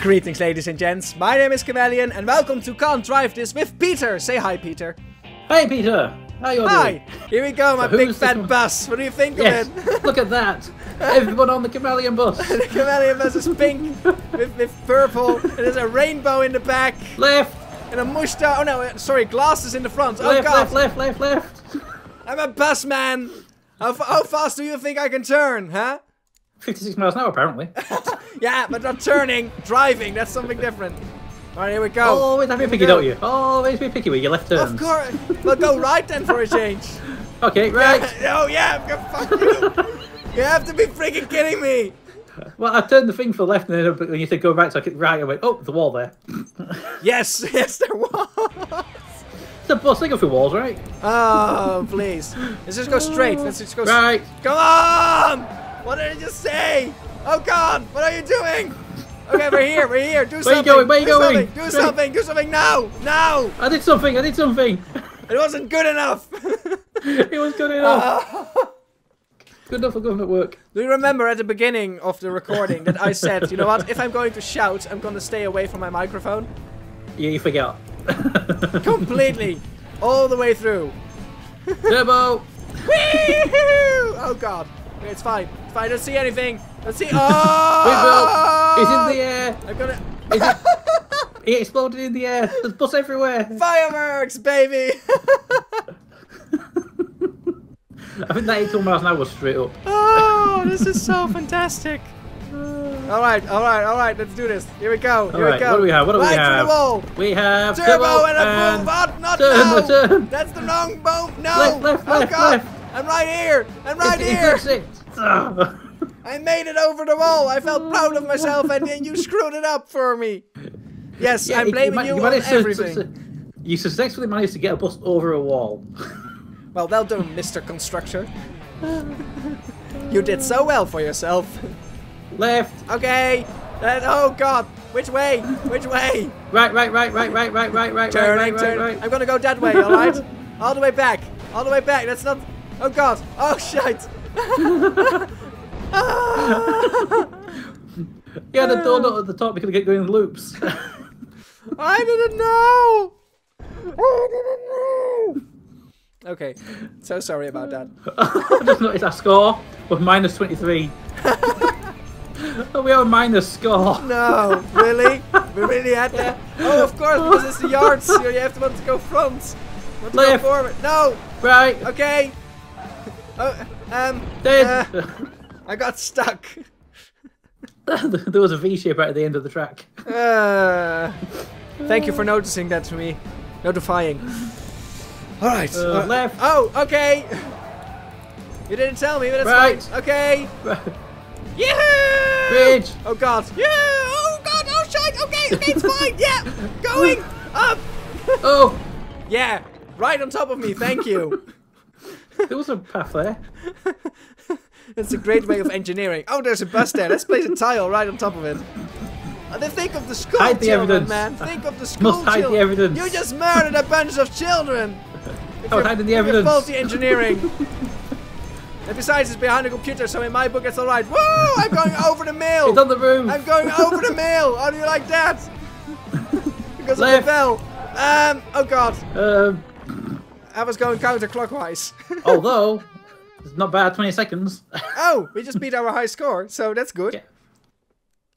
Greetings, ladies and gents. My name is Kammellion, and welcome to Can't Drive This with Peter. Say hi, Peter. Hey, Peter. How you Hi. doing? Here we go, my So big fat the- bus. What do you think Yes. of it? Look at that. Everyone on the Kammellion bus. the Kammellion bus is pink with, with purple. There's a rainbow in the back Left, and a mustache. Oh no, sorry, glasses in the front. Oh left, god, left, left, left, left. I'm a bus man. How, how fast do you think I can turn, huh? 56 miles an hour, apparently. Yeah, but not turning, driving. That's something different. All right, here we go. Always have to be picky, don't you? Always be picky with your left turns. Of course. Well, go right then for a change. Okay, right. oh yeah, fuck you. you have to be freaking kidding me. Well, I turned the thing for left, and then when you said go right, so I clicked right, I went, oh, the wall there. Yes, yes, there was. It's a bus, they go through walls, right? Oh, please. Let's just go straight. Let's just go. Straight. Right. Come on! What did I just say? Oh God! What are you doing? Okay, we're here. We're here. Do something. Where you going? Where you do going? Something. Do something. Do something now. Now. I did something, I did something. It wasn't good enough. it was good enough. good enough for government work. Do you remember at the beginning of the recording that I said, you know what? If I'm going to shout, I'm going to stay away from my microphone Yeah, you forgot. completely, all the way through. Turbo! Oh God. It's fine. It's fine. I don't see anything. Let's see. Oh! Wait, Bill! He's in the air! Gonna. Is it? He exploded in the air. There's bus everywhere. Fireworks, baby! I think that 82 miles an hour was straight up. oh, this is so fantastic. All right, all right, all right. Let's do this. Here we go. Here right, we go. what do we have? What do we right have? through the wall. We have Turbo and a boom. What? Not turn, now. turn. That's the wrong boom. No. Left, left, oh left, God. left. I'm right here. I'm right It- it here. fixed it. I made it over the wall. I felt proud of myself, and then you screwed it up for me. Yes, yeah, I'm blaming you, you on everything. To, to, you successfully managed to get a bus over a wall. well, well done, Mr. Constructor. you did so well for yourself. Left. Okay. Then, oh God. Which way? Which way? Right, right, right, right, right, right, right, right, turn, right, right, turn. right, right. I'm gonna go that way, alright? all the way back. All the way back. That's not. Oh God. Oh shit. Yeah, the donut at the top, you could get going in loops. I didn't know. I didn't know. Okay. So sorry about that. I just noticed our score was minus 23. oh, we have a minus score. No, really? We really had to. Oh, of course, because it's the yards. So you have to want to go front. Want to Left. go forward. No. Right, Okay. Oh, um. dead. uh, I got stuck. there was a V shape right at the end of the track. Uh, thank you for noticing that to me. Notifying. Alright. Uh, left. Oh, okay. You didn't tell me, but that's Right. fine. Okay. Right. Yeah. Bridge. Oh god. Yeah. Oh god. Oh shit. Okay. Okay. It's fine. Yeah. Going up. Oh, Yeah. Right on top of me. Thank you. There was a path there. That's a great way of engineering. Oh, there's a bus there. Let's place a tile right on top of it. And then think of the school Hide the children, evidence. man. Think of the school Must hide the children. evidence. You just murdered a bunch of children. I was hiding the evidence. faulty engineering. and besides, it's behind a computer, so in my book it's alright. Woo! I'm going over the mail. It's on the roof. I'm going over the mail. How do you like that? because of Left. the bell. Um. Oh god. Um, I was going counterclockwise. although, it's not bad, 20 seconds. oh, we just beat our high score, so that's good. Yeah.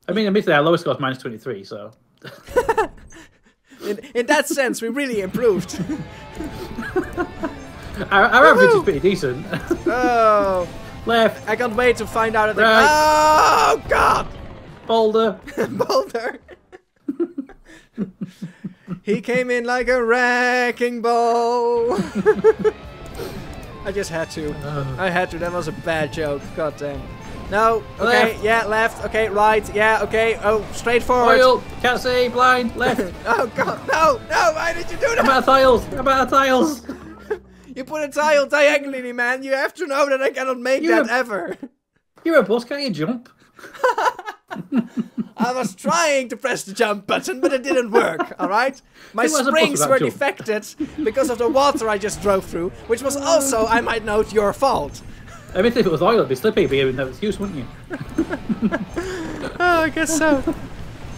I mean, admittedly, our lowest score is minus 23, so. In, in that sense, we really improved. Our, our average is pretty decent. oh, Left, I can't wait to find out. Right. Oh God, boulder. Boulder. He came in like a wrecking ball. I just had to. I had to. That was a bad joke. God damn. No. Okay. Left. Yeah. Left. Okay. Right. Yeah. Okay. Oh, straight forward. Oil, can't see, blind, left. Oh God. No. No. Why did you do that? out of tiles, I'm out of tiles. You put a tile diagonally, man. You have to know that I cannot make You're that a- ever. You're a boss, can't you jump? I was trying to press the jump button, but it didn't work, alright? My springs were defected because of the water I just drove through, which was also, I might note, your fault. I mean, if it was oil, it'd be slippy, but you would have excuse, wouldn't you? Oh, I guess so.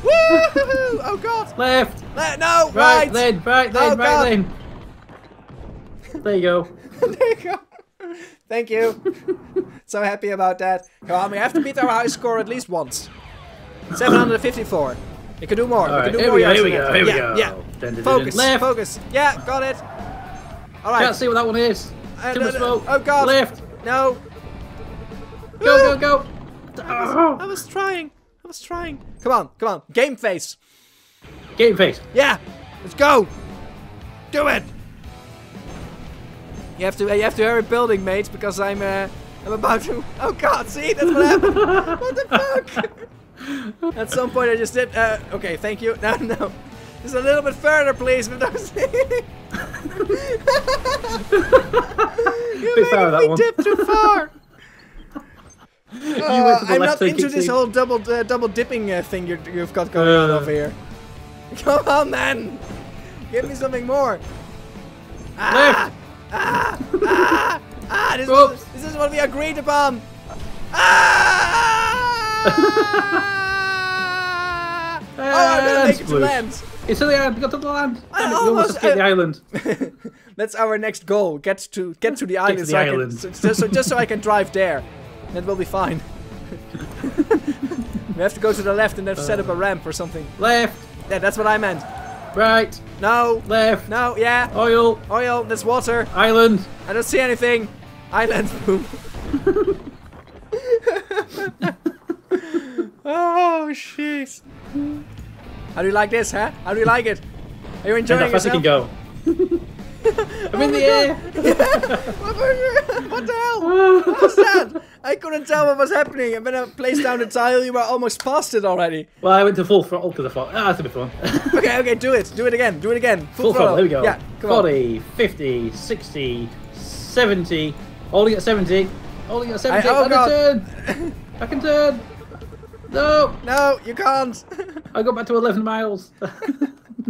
Woo! Oh god! Left. Le- no! Right, Right! lane. Right lane. Oh, right God. lane. There you go. there you go. Thank you. so happy about that. Come on, we have to beat our high score at least once. 754. You can do more. All right, can do here more we go, here we go, here we yeah, go. Yeah. Focus. Left. Focus. Yeah, got it. All right. Can't see what that one is. Uh, Too no, much no. Oh god. Left. No. Go, go, go. I Oh. was trying. I was trying. Come on, come on. Game face. Game face. Yeah. Let's go. Do it. You have to. You have to hurry building, mates, because I'm. Uh, I'm about to. Oh God! See, that's what happened. what the fuck? At some point, I just did. Uh, okay, thank you. No, no. Just a little bit further, please. But you Bit far, making that me one. dip too far. you Uh, went to the I'm not into this whole double uh, double dipping uh, thing you you've got going on over here. Come on, man! Give me something more. Ah! Left. Ah! Ah! Ah! This, is, this is what we agreed upon. Ah! oh, I'm gonna make it to land. It's to the island. Got to the land. I Damn it, you almost almost- escaped the island. That's our next goal. Get to get to the island. the so island. Can, so, just, so, just so I can drive there. Then we'll be fine. we have to go to the left and then set up a ramp or something. Left. Yeah, that's what I meant. Right. No. Left. No. Yeah. Oil. Oil. There's water. Island. I don't see anything. Island. Boom. Oh, jeez. How do you like this, huh? How do you like it? Are you And enjoying how fast I yourself? can go. I'm in the air. what, the- hell? What was that? I couldn't tell what was happening. And when I placed down the tile, you were almost past it already. Well, I went to full throttle because I thought, ah, that's a bit fun. Okay, okay, do it. Do it again. Do it again. full throttle, here we go. Yeah, come on. 40, 50, 60, 70. Holding at 70. Holding at 70. I- oh, I, God. can turn. I can turn. No. No, you can't. I got back to 11 miles.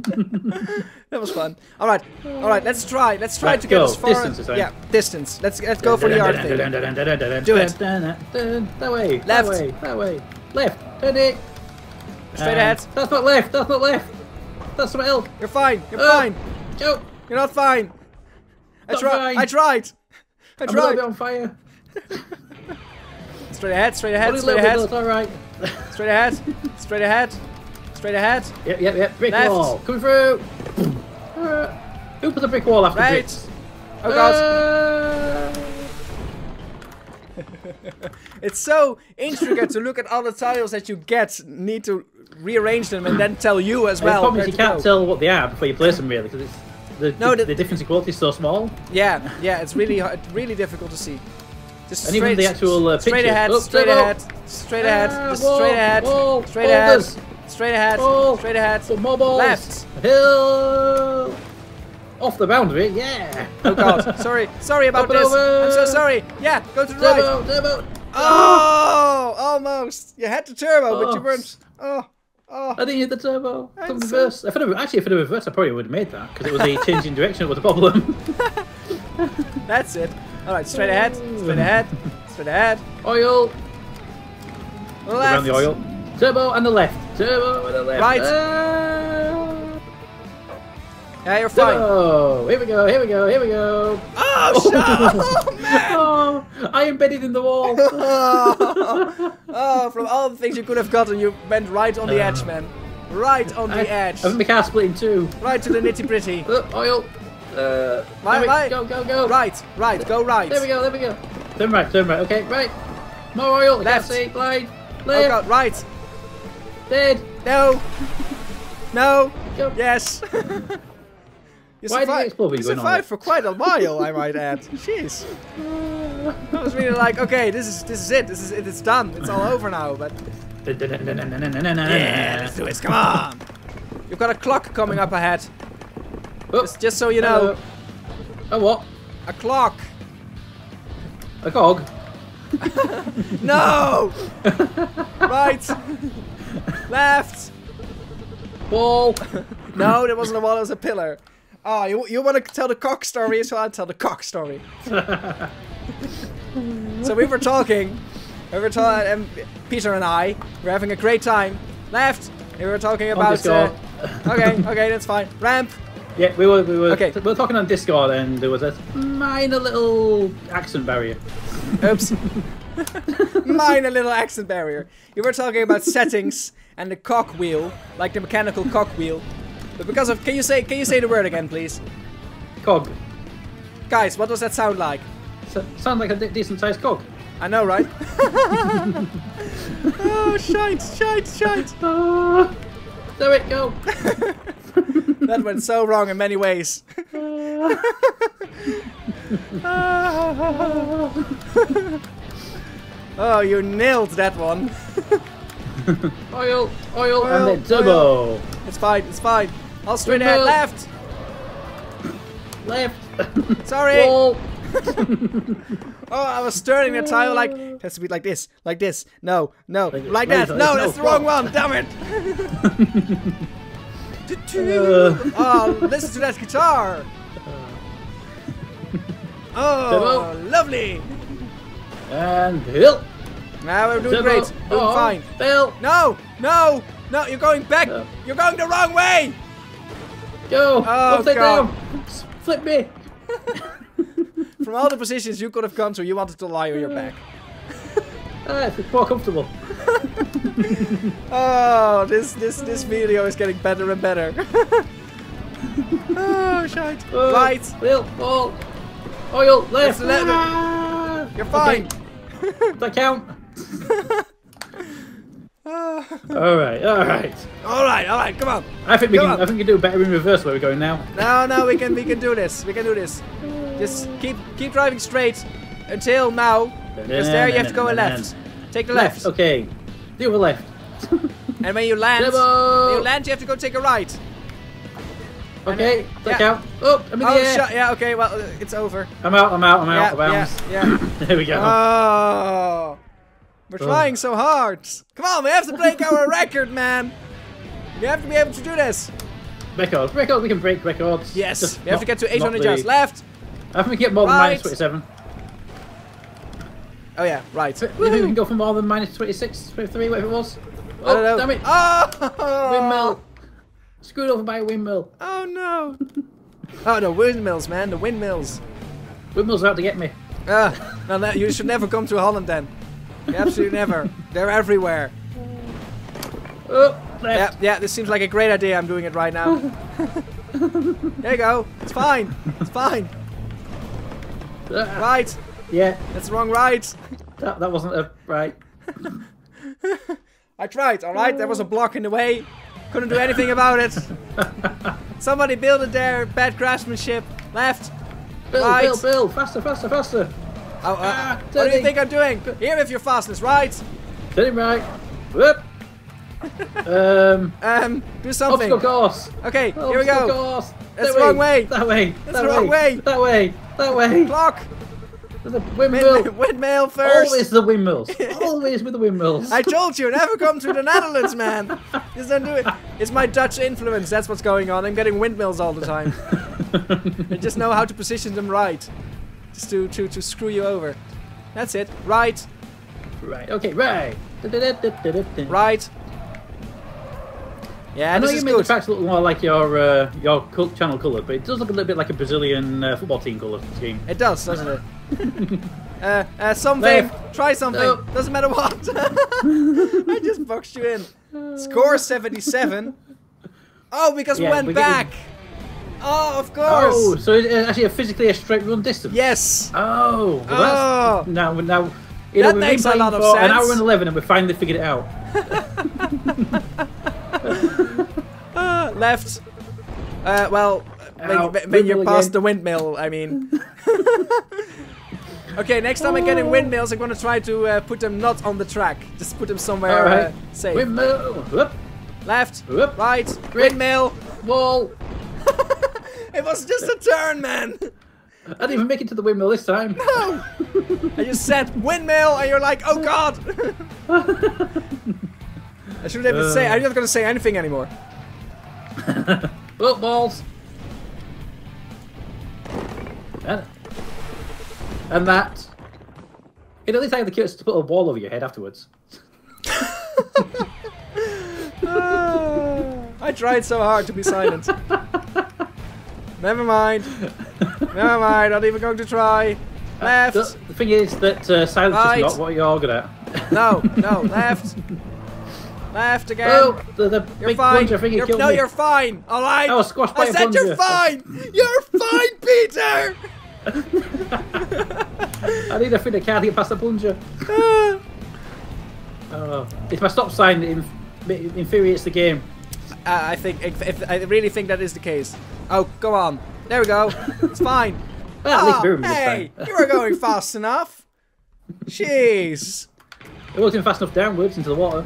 that was fun. All right, all right. Let's try. Let's try Right, to get go. as far. Distance, is right. yeah, distance. Let's let's go for the yard thing. Do it. That way. Left. That way. That way. Left. Turn it. Straight ahead. That's not left. That's not left. That's something else. You're fine. You're Oh. fine. Go. You're not fine. I Not tried. fine. I tried. I tried. I'm a little tried. bit on fire. Straight ahead. Straight ahead. Only Straight ahead. all right. Straight ahead. Straight ahead. Straight ahead. Yep, yep, yep. Brick Left. wall. Coming through. Uh, Who put the brick wall after Right. bricks? Oh god. Uh, It's so intricate to look at all the tiles that you get. Need to rearrange them and then tell you as well. the problem is you can't go. tell what they are before you place them, really, because it's the, No, the, the- difference in quality is so small. Yeah, yeah. It's really hard, really difficult to see. Just And even straight, the actual, uh, straight ahead, Oh, straight ahead, straight ahead, Ah, just wall, straight ahead, wall, straight ahead, straight ahead, Wall. straight ahead. More balls. Left. Hill. Off the boundary, yeah. Oh god, sorry, sorry about this. I'm so sorry. Yeah, go to the right. Turbo, turbo. Oh, almost. You had the turbo, but you Oh. weren't. Oh, oh. I didn't hit the turbo. Some so- reverse. If I'd actually, if I'd reversed, I probably would have made that because it was the change in direction was the problem. That's it. All right, straight ahead, straight ahead, straight ahead. oil. Left. Around the oil. Turbo and the left. Turbo and the left. Right. Ah. Yeah, you're fine. Turbo. Here we go. Here we go. Here we go. Oh, shut Oh, man. Oh, I embedded in the wall. oh, oh, from all the things you could have gotten, you went right on the Uh. edge, man. Right on the I, edge. I think my car split in two. Right to the nitty gritty. Uh, oil. Uh, Right, right. Go, go, go. Right, right, go right. There we go. There we go. Turn right. Turn right. Okay. Right. More oil. Left. see. Glide. Oh Left. god, right. Dead. No. No. Go. Yes. you Why survived, you survived for quite a while, I might add. Jeez. I was really like, okay, this is this is it. This is it. It's done. It's all over now. But yeah, let's do it. Come on. You've got a clock coming up ahead. Oh, Just, just so you know, uh, a what? a clock. A cog? No. right. Left. Wall. No, there wasn't a wall. It was a pillar. Oh, you, you want to tell the cock story, so I'll tell the cock story. so we were talking, we were talking, and Peter and I were having a great time. Left, We were talking about. Uh, okay, okay, that's fine. Ramp. Yeah, we were we were Okay. we were talking on Discord, and there was a minor little accent barrier. Oops. Minor little accent barrier. You were talking about settings and the cock wheel, like the mechanical cock wheel. But because of, can you say, can you say the word again, please, Cog. guys? What does that sound like? So, sounds like a de- decent sized cog. I know, right? oh, shite, shite, shite. Ah, there it go. That went so wrong in many ways. oh, you nailed that one. Oil, oil, Oil, and then turbo. It's fine, it's fine. I'll straight ahead, left. Left. Sorry. Wall. Oh, I was turning the tire like it has to be like this, like this. No, no, like, Like- that. No, no, that's the wrong wrong. one. Damn it. Uh. oh, listen to that guitar. Oh, lovely. And hill. Now we're doing Turbo. great. Doing oh, fine. Bill. No, no, no. You're going back. No. You're going the wrong way. Go. Oh, Upside God. down. Flip me. From all the positions you could have gone to, you wanted to lie on your back. Ah, it's more comfortable. Oh, this this this video is getting better and better. oh, shite. Oh, Right. Wheel. Ball. Oil. Left. Left. Ah. You're fine. Okay. Does that count? Ah. all right. All right. all right, all right. Come on. I think we Come can. on. I think we can do better in reverse where we're going now. No, no, we can we can do this. We can do this. Just keep keep driving straight until now. Because there you have to go left. Take the left. Okay. The other left. And when you land, when you land, you have to go take a right. Okay. Yeah. That count. Oh, I'm in the Oh, air. shut. Yeah. Okay. Well, it's over. I'm out. I'm out. I'm out. Yeah. bounds. Yeah. Yeah. There we go. Oh, we're oh. trying so hard. Come on, we have to break our record, man. We have to be able to do this. Record, record, We can break records. Yes. Just we have to get to 800 the- yards left. I think we get more than Right. minus 27. Oh yeah, right. You think we can go for more than minus 26, 23, whatever it was? I don't know. Oh, damn it. Oh. Windmill. Screwed over by a windmill. Oh no. Oh, the windmills, man. The windmills. Windmill's are out to get me. Ah, no, no, you should never come to Holland then. Absolutely never. They're everywhere. Oh, Yeah, left. yeah, this seems like a great idea. I'm doing it right now. there you go. It's fine. It's fine. Ah, Right. Yeah, That's the wrong right. that, that wasn't a right. I tried, alright? There was a block in the way. Couldn't do anything about it. Somebody build it there. Bad craftsmanship. Left. Bill, Right. Bill, Bill, faster, faster, faster. Oh, uh, Ah, what do you think I'm doing? Here with your fastness, right? Turn him right. Whoop. um, Um, do something. obstacle course. Okay, here we Obstacle go. course. That's That the wrong way. That way. That's that the wrong way. That way. That way. Clock. A windmill. Wind, windmill first. Always the windmills. Always with the windmills. I told you, never come to the Netherlands, man. Just don't do it. It's my Dutch influence. That's what's going on. I'm getting windmills all the time. I just know how to position them right, just to to to screw you over. That's it. Right, right. Okay. Right. Right. Yeah, I know this you is made the good. tracks look more like your uh, your channel colour, but it does look a little bit like a Brazilian uh, football team colour scheme. It does, doesn't it? uh, uh, something. Left. Try something. No. Doesn't matter what. I just boxed you in. Score 77. Oh, because Yeah, we went we're getting- back. Oh, of course. Oh, so it's actually a physically a straight run distance. Yes. Oh. Well Oh. That's, now, now. You know, That we've makes a lot of for an hour and eleven, and we finally figured it out. Uh, left. Uh, well, when, Ow, when- when you're past the windmill, I mean. Okay, next time I get in windmills, I'm gonna try to uh, put them not on the track. Just put them somewhere right. uh, safe. Windmill. Whoop. Left, Whoop. right, windmill. Wall. It was just a turn, man. I didn't even make it to the windmill this time. No. I just said windmill, and you're like, oh god. I shouldn't even say. I'm not gonna say anything anymore. Oh, balls. And, and that. It at least I had the courage to put a wall over your head afterwards. Ah. I tried so hard to be silent. Never mind. Never mind. Not even going to try. Left. The, the thing is that uh, silence Right. is not what you're good at. No, no. Left. Left again. Oh, the, the You're big fine. plunger You're- no, me. you're fine. All right. I was squashed by I a said you're fine. You're fine, Peter. I need a I get past the plunger. Ah. Oh, it's my stop sign that inf- infuriates the game. Uh, I think if, if, I really think that is the case. Oh, go on. There we go. It's fine. Well, Oh, hey, you were going fast enough. Jeez. It wasn't fast enough downwards into the water.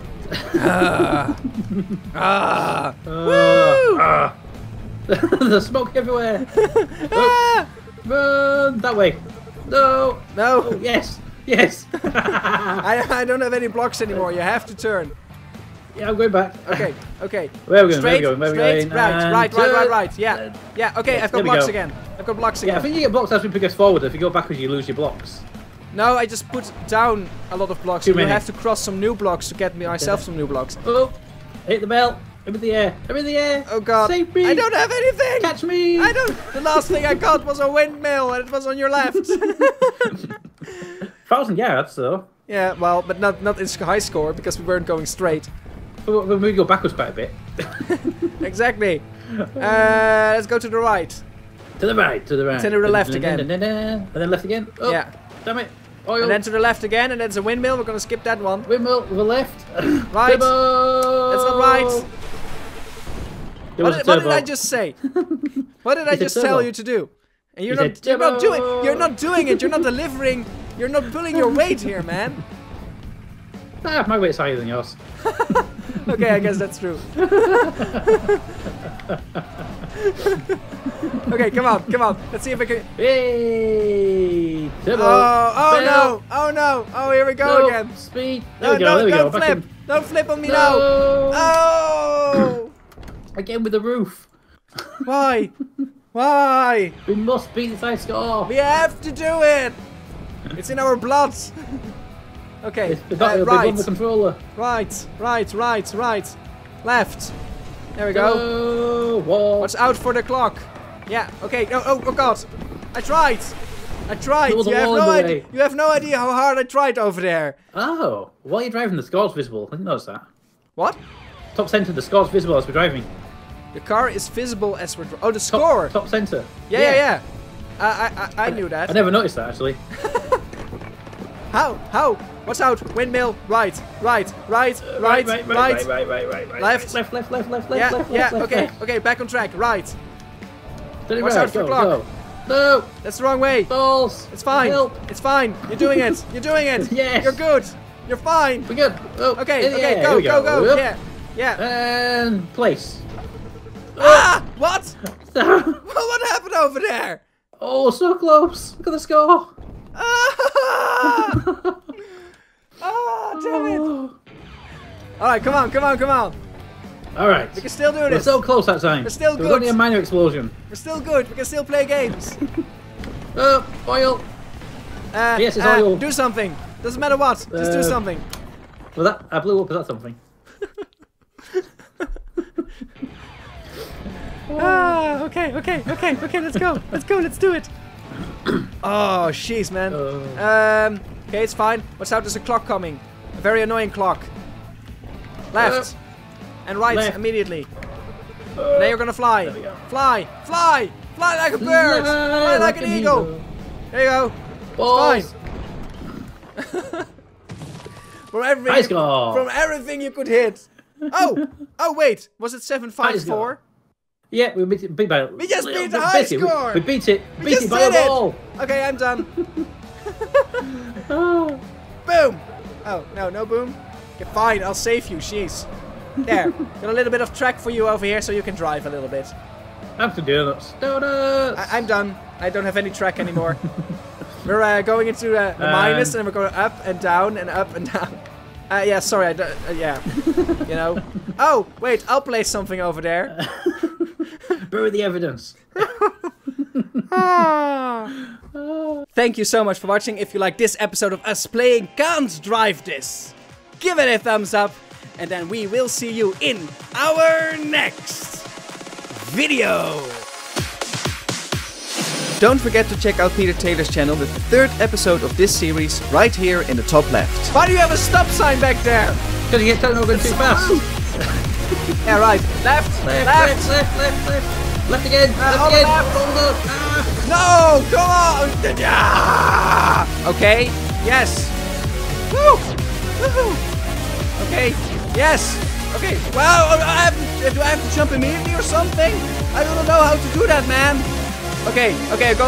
Ah. Uh, Woo! ah. There's smoke everywhere. Ah. Run that way. No. No, Oh, yes. Yes. I, I don't have any blocks anymore. You have to turn. yeah, I'm going back. Okay, okay. Where are we going? Straight, Where are we going? Where are we straight, going? right, And right, right, right, right. Yeah, Uh, yeah. Okay, yeah, I've got blocks go. again. I've got blocks Yeah, I think you get blocks as we progress forward. If you go backwards, you lose your blocks. No, I just put down a lot of blocks. Too You many. have to cross some new blocks to get me myself some new blocks. Oh, hit the bell. I'm in the air. I'm in the air. Oh god, Save me. I don't have anything. Catch me. I don't. The last thing I got was a windmill, and it was on your left. Thousand yards, though. yeah, well, but not not in high score because we weren't going straight. We we go backwards quite a bit. Exactly. Uh, let's go to the right. to the right, to the right. To the left again. And then left again. Oh, Yeah. Damn it. Oil. And then to the left again, and there's a windmill. We're gonna skip that one. Windmill to the left. Right. That's not right. What did, what did. I just say? What did I just tell you to do? And you're not, you're not doing you're not doing it. You're not delivering. You're not pulling your weight here, man. Ah, my weight's higher than yours. Okay, I guess that's true. okay, come on, come on. Let's see if I can. Hey. Turbo. Oh, oh no, oh no, oh here we go No, again. Speed. There No, we go. no, there we don't go. Flip, don't flip on me No. now. Oh, Again with the roof. why, why? We must beat this high score. We have to do it. It's in our blood. Okay, It's- We've uh, right, the controller. right, right, right, right, left. There we go. Wall. Watch out for the clock. Yeah. Okay. Oh, oh, oh God. I tried. I tried. There was a You have no idea. You have no idea how hard I tried over there. Oh, while you're driving, the score's visible. I didn't notice that. What? Top centre, the score's visible as we're driving. The car is visible as we're. Oh, the score. Top centre. Yeah, yeah, yeah. I, I, I, I knew that. I never noticed that actually. How? How? Watch out! Windmill. Uh, right. Right. Right. Right. Right. right, right, right, right, right, right. Left. left, left, left, left, Yeah. left, Yeah. left, left, Okay. left. Okay. Back on track. Right. It Watch right, out for go, clock. go. No, That's the wrong way. balls. It's fine. Help. It's fine. You're doing it. You're doing it. Yes. You're good. You're fine. We're good. Oh, Okay. Okay. air. Go. Go. Go. Yeah. Yeah. And place. Ah! What? what happened over there? oh, so close. Look at the score. Ah! Ah, damn it. Oh. All right, come on, come on, come on. All right. We can still do it. We're so close that time. We're still good. good. only a minor explosion. We're still good. We can still play games. Oh, oil. Uh, Yes, it's uh, oil. Do something. Doesn't matter what. Just do Uh, something. Well, that I blew up. Is that something? Ah, okay, okay, okay, okay, let's go. Let's go, let's do it. oh, jeez, man. Uh. Um, okay, it's fine. What's out? There's a clock coming. A very annoying clock. Left. Uh. And right, Left. immediately. Uh. Now you're gonna fly. Go. Fly, fly, fly like a bird. Fly, fly like, like, an, eagle. eagle. There you go. Balls. It's fine. from, everything, from everything you could hit. Oh, oh wait. Was it 754? Yeah, we beat it. Beat by, We just beat the high it, we- score. We, beat it. We beat just it by a ball. Okay, I'm done. Oh. boom. Oh no, no boom. Okay, fine, I'll save you. Jeez. There, got a little bit of track for you over here, so you can drive a little bit. After donuts. Donuts. I- I'm done. I don't have any track anymore. we're uh, going into uh, the Um, minus, and we're going up and down and up and down. Uh, yeah, sorry. I don't, uh, yeah, you know. Oh wait, I'll place something over there. Bury the evidence. Thank you so much for watching. If you like this episode of us playing Can't Drive This, give it a thumbs up. And then we will see you in our next video. Don't forget to check out Peter Taylor's channel with the third episode of this series right here in the top left. Why do you have a stop sign back there? Because you get don't know going too fast. Yeah, right. Left, Left, left. left, left, left, left. Left again, Uh, left on again. left. Hold. Ah. No, come on. Yeah. Okay. Yes. Woo. Woohoo. Okay. Yes. Okay. Well, I have, do I have to jump immediately or something? I don't know how to do that, man. Okay. Okay. Go.